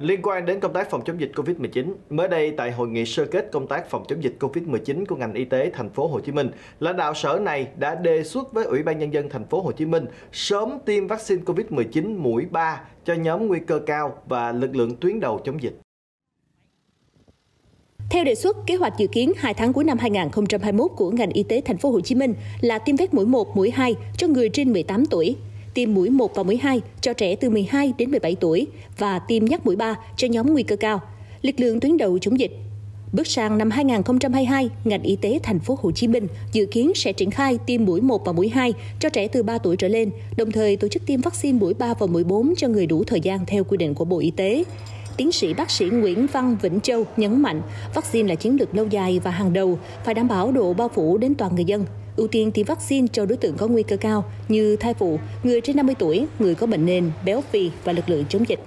Liên quan đến công tác phòng chống dịch Covid-19, mới đây tại hội nghị sơ kết công tác phòng chống dịch Covid-19 của ngành y tế thành phố Hồ Chí Minh, lãnh đạo sở này đã đề xuất với Ủy ban nhân dân thành phố Hồ Chí Minh sớm tiêm vaccine Covid-19 mũi 3 cho nhóm nguy cơ cao và lực lượng tuyến đầu chống dịch. Theo đề xuất, kế hoạch dự kiến 2 tháng cuối năm 2021 của ngành y tế thành phố Hồ Chí Minh là tiêm vét mũi 1, mũi 2 cho người trên 18 tuổi, tiêm mũi 1 và mũi 2 cho trẻ từ 12 đến 17 tuổi và tiêm nhắc mũi 3 cho nhóm nguy cơ cao, lực lượng tuyến đầu chống dịch. Bước sang năm 2022, ngành y tế thành phố Hồ Chí Minh dự kiến sẽ triển khai tiêm mũi 1 và mũi 2 cho trẻ từ 3 tuổi trở lên, đồng thời tổ chức tiêm vaccine mũi 3 và mũi 4 cho người đủ thời gian theo quy định của Bộ Y tế. Tiến sĩ bác sĩ Nguyễn Văn Vĩnh Châu nhấn mạnh, vaccine là chiến lược lâu dài và hàng đầu, phải đảm bảo độ bao phủ đến toàn người dân, ưu tiên tiêm vaccine cho đối tượng có nguy cơ cao như thai phụ, người trên 50 tuổi, người có bệnh nền, béo phì và lực lượng chống dịch.